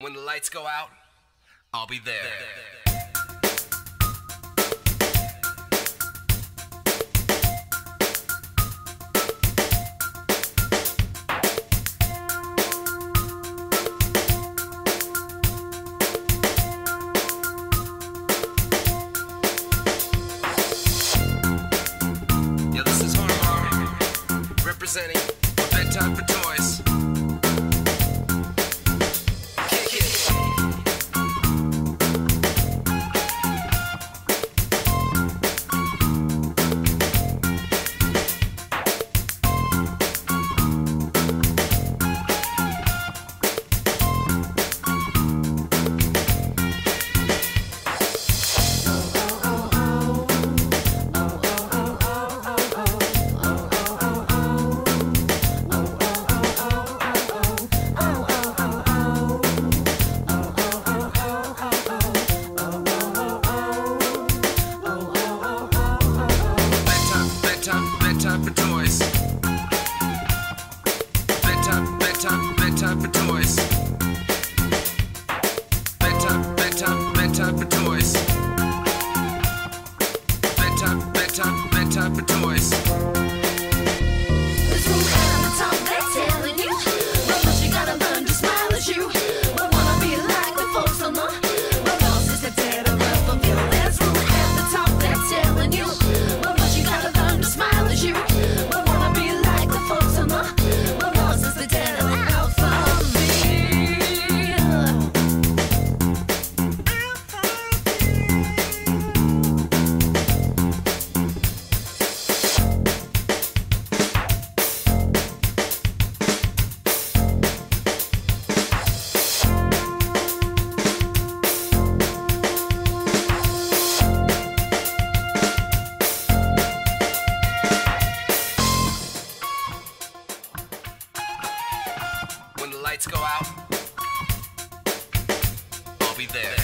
When the lights go out, I'll be there. there, there, there. Yo, this is Harmar, representing bedtime for joy. better, better for toys. Better, better, better for toys. lights go out, I'll be there.